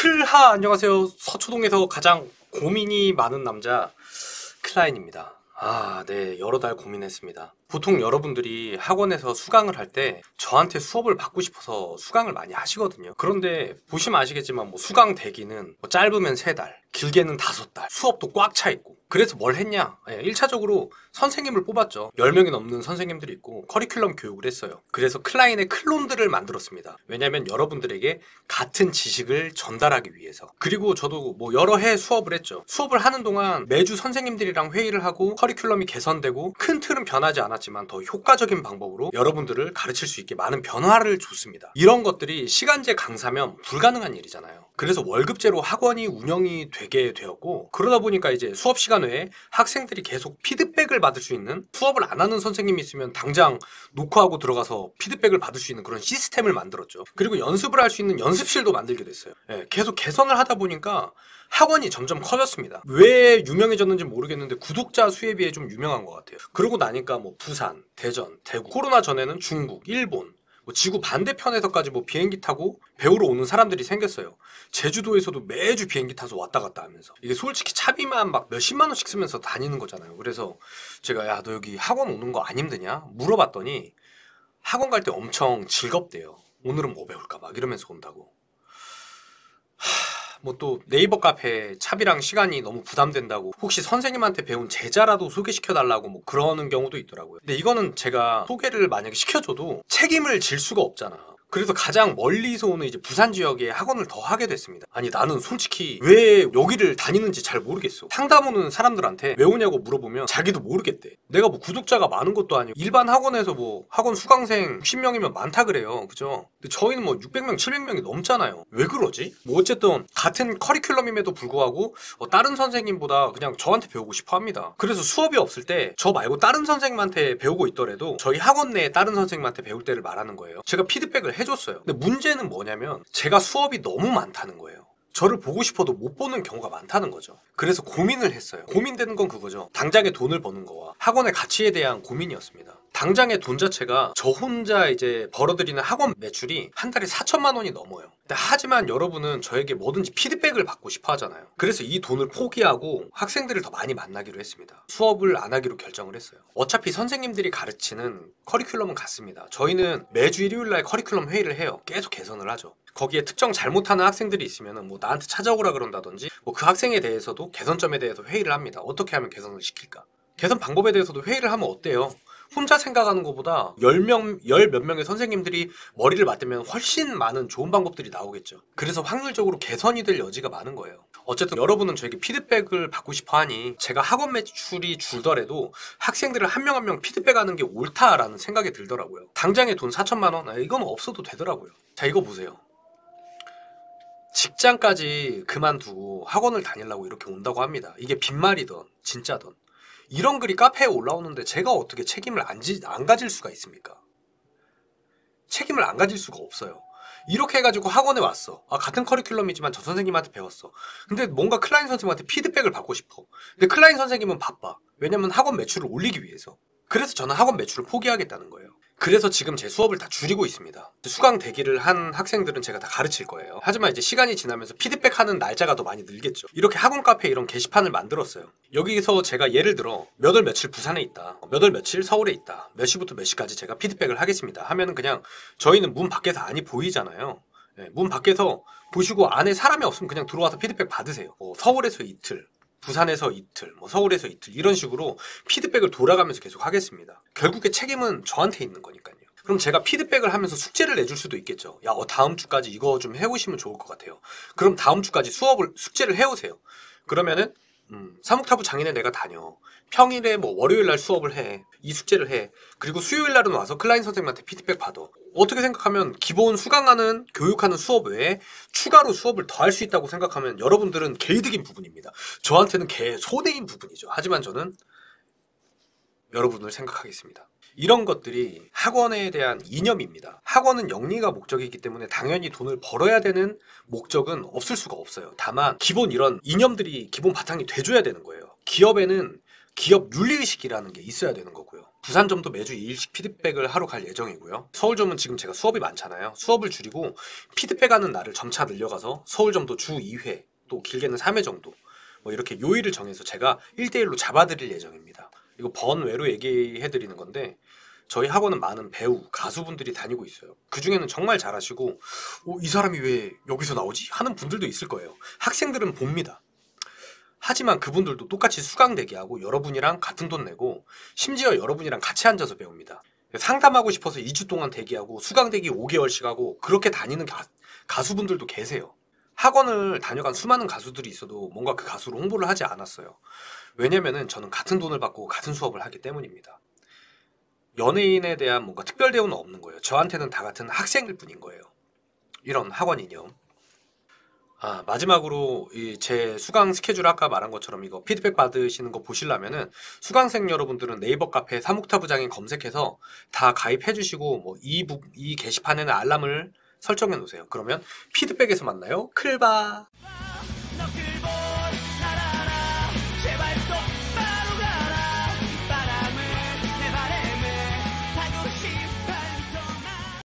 클하 안녕하세요. 서초동에서 가장 고민이 많은 남자 클라인입니다. 아, 네. 여러 달 고민했습니다. 보통 여러분들이 학원에서 수강을 할 때 저한테 수업을 받고 싶어서 수강을 많이 하시거든요. 그런데 보시면 아시겠지만 뭐 수강 대기는 뭐 짧으면 3달, 길게는 5달, 수업도 꽉 차 있고. 그래서 뭘 했냐? 예, 1차적으로 선생님을 뽑았죠. 10명이 넘는 선생님들이 있고 커리큘럼 교육을 했어요. 그래서 클라인의 클론들을 만들었습니다. 왜냐면 여러분들에게 같은 지식을 전달하기 위해서. 그리고 저도 뭐 여러 해 수업을 했죠. 수업을 하는 동안 매주 선생님들이랑 회의를 하고 커리큘럼이 개선되고 큰 틀은 변하지 않았 지만 더 효과적인 방법으로 여러분들을 가르칠 수 있게 많은 변화를 줬습니다. 이런 것들이 시간제 강사면 불가능한 일이잖아요. 그래서 월급제로 학원이 운영이 되게 되었고 그러다 보니까 이제 수업 시간 외에 학생들이 계속 피드백을 받을 수 있는 수업을 안 하는 선생님이 있으면 당장 녹화하고 들어가서 피드백을 받을 수 있는 그런 시스템을 만들었죠. 그리고 연습을 할 수 있는 연습실도 만들게 됐어요. 예, 계속 개선을 하다 보니까 학원이 점점 커졌습니다. 왜 유명해졌는지 모르겠는데 구독자 수에 비해 좀 유명한 것 같아요. 그러고 나니까 뭐 부산, 대전, 대구, 코로나 전에는 중국, 일본, 뭐 지구 반대편에서까지 뭐 비행기 타고 배우러 오는 사람들이 생겼어요. 제주도에서도 매주 비행기 타서 왔다 갔다 하면서 이게 솔직히 차비만 막 몇십만 원씩 쓰면서 다니는 거잖아요. 그래서 제가 야 너 여기 학원 오는 거 안 힘드냐 물어봤더니 학원 갈 때 엄청 즐겁대요. 오늘은 뭐 배울까 막 이러면서 온다고. 뭐 또 네이버 카페 차비랑 시간이 너무 부담된다고 혹시 선생님한테 배운 제자라도 소개시켜 달라고 뭐 그러는 경우도 있더라고요. 근데 이거는 제가 소개를 만약에 시켜줘도 책임을 질 수가 없잖아. 그래서 가장 멀리서 오는 이제 부산 지역에 학원을 더 하게 됐습니다. 아니 나는 솔직히 왜 여기를 다니는지 잘 모르겠어. 상담 오는 사람들한테 왜 오냐고 물어보면 자기도 모르겠대. 내가 뭐 구독자가 많은 것도 아니고 일반 학원에서 뭐 학원 수강생 10명이면 많다 그래요. 그죠? 근데 저희는 뭐 600명, 700명이 넘잖아요. 왜 그러지? 뭐 어쨌든 같은 커리큘럼임에도 불구하고 어, 다른 선생님보다 그냥 저한테 배우고 싶어 합니다. 그래서 수업이 없을 때 저 말고 다른 선생님한테 배우고 있더라도 저희 학원 내에 다른 선생님한테 배울 때를 말하는 거예요. 제가 피드백을 해줬어요. 근데 문제는 뭐냐면 제가 수업이 너무 많다는 거예요. 저를 보고 싶어도 못 보는 경우가 많다는 거죠. 그래서 고민을 했어요. 고민되는 건 그거죠. 당장에 돈을 버는 거와 학원의 가치에 대한 고민이었습니다. 당장의 돈 자체가 저 혼자 이제 벌어들이는 학원 매출이 한 달에 4천만 원이 넘어요. 하지만 여러분은 저에게 뭐든지 피드백을 받고 싶어 하잖아요. 그래서 이 돈을 포기하고 학생들을 더 많이 만나기로 했습니다. 수업을 안 하기로 결정을 했어요. 어차피 선생님들이 가르치는 커리큘럼은 같습니다. 저희는 매주 일요일 날 커리큘럼 회의를 해요. 계속 개선을 하죠. 거기에 특정 잘못하는 학생들이 있으면 뭐 나한테 찾아오라 그런다든지 뭐 그 학생에 대해서도 개선점에 대해서 회의를 합니다. 어떻게 하면 개선을 시킬까? 개선 방법에 대해서도 회의를 하면 어때요? 혼자 생각하는 것보다 10명, 10몇 명의 선생님들이 머리를 맞대면 훨씬 많은 좋은 방법들이 나오겠죠. 그래서 확률적으로 개선이 될 여지가 많은 거예요. 어쨌든 여러분은 저에게 피드백을 받고 싶어 하니 제가 학원 매출이 줄더라도 학생들을 한 명 한명 피드백하는 게 옳다라는 생각이 들더라고요. 당장에 돈 4천만 원? 아, 이건 없어도 되더라고요. 자, 이거 보세요. 직장까지 그만두고 학원을 다니려고 이렇게 온다고 합니다. 이게 빈말이든 진짜든. 이런 글이 카페에 올라오는데 제가 어떻게 책임을 안, 지, 안 가질 수가 있습니까? 책임을 안 가질 수가 없어요. 이렇게 해가지고 학원에 왔어. 아, 같은 커리큘럼이지만 저 선생님한테 배웠어. 근데 뭔가 클라인 선생님한테 피드백을 받고 싶어. 근데 클라인 선생님은 바빠. 왜냐면 학원 매출을 올리기 위해서. 그래서 저는 학원 매출을 포기하겠다는 거예요. 그래서 지금 제 수업을 다 줄이고 있습니다. 수강 대기를 한 학생들은 제가 다 가르칠 거예요. 하지만 이제 시간이 지나면서 피드백하는 날짜가 더 많이 늘겠죠. 이렇게 학원 카페 이런 게시판을 만들었어요. 여기서 제가 예를 들어 몇 월 며칠 부산에 있다. 몇 월 며칠 서울에 있다. 몇 시부터 몇 시까지 제가 피드백을 하겠습니다. 하면은 그냥 저희는 문 밖에서 안이 보이잖아요. 네, 문 밖에서 보시고 안에 사람이 없으면 그냥 들어와서 피드백 받으세요. 뭐 서울에서 이틀, 부산에서 이틀, 뭐 서울에서 이틀 이런 식으로 피드백을 돌아가면서 계속 하겠습니다. 결국에 책임은 저한테 있는 거니까요. 그럼 제가 피드백을 하면서 숙제를 내줄 수도 있겠죠. 야, 어, 다음 주까지 이거 좀 해오시면 좋을 것 같아요. 그럼 다음 주까지 수업을 숙제를 해오세요. 그러면은 음, 사목타부 장인에 내가 다녀. 평일에 뭐 월요일 날 수업을 해. 이 숙제를 해. 그리고 수요일 날은 와서 클라인 선생님한테 피드백 받아. 어떻게 생각하면 기본 수강하는 교육하는 수업 외에 추가로 수업을 더 할 수 있다고 생각하면 여러분들은 개이득인 부분입니다. 저한테는 개 손해인 부분이죠. 하지만 저는 여러분을 생각하겠습니다. 이런 것들이 학원에 대한 이념입니다. 학원은 영리가 목적이기 때문에 당연히 돈을 벌어야 되는 목적은 없을 수가 없어요. 다만 기본 이런 이념들이 기본 바탕이 돼줘야 되는 거예요. 기업에는 기업 윤리의식이라는 게 있어야 되는 거고요. 부산점도 매주 2일씩 피드백을 하러 갈 예정이고요. 서울점은 지금 제가 수업이 많잖아요. 수업을 줄이고 피드백하는 날을 점차 늘려가서 서울점도 주 2회, 또 길게는 3회 정도 뭐 이렇게 요일을 정해서 제가 1대1로 잡아드릴 예정입니다. 이거 번외로 얘기해드리는 건데 저희 학원은 많은 배우, 가수분들이 다니고 있어요. 그 중에는 정말 잘하시고 어, 이 사람이 왜 여기서 나오지? 하는 분들도 있을 거예요. 학생들은 봅니다. 하지만 그분들도 똑같이 수강 대기하고 여러분이랑 같은 돈 내고 심지어 여러분이랑 같이 앉아서 배웁니다. 상담하고 싶어서 2주 동안 대기하고 수강 대기 5개월씩 하고 그렇게 다니는 가, 가수분들도 계세요. 학원을 다녀간 수많은 가수들이 있어도 뭔가 그 가수를 홍보를 하지 않았어요. 왜냐면은 저는 같은 돈을 받고 같은 수업을 하기 때문입니다. 연예인에 대한 뭔가 특별 대우는 없는 거예요. 저한테는 다 같은 학생일 뿐인 거예요. 이런 학원 이념. 아, 마지막으로 이 제 수강 스케줄 아까 말한 것처럼 이거 피드백 받으시는 거 보시려면은 수강생 여러분들은 네이버 카페 사목타부장인 검색해서 다 가입해 주시고 뭐이 이 게시판에는 알람을 설정해 놓으세요. 그러면 피드백에서 만나요. 클바.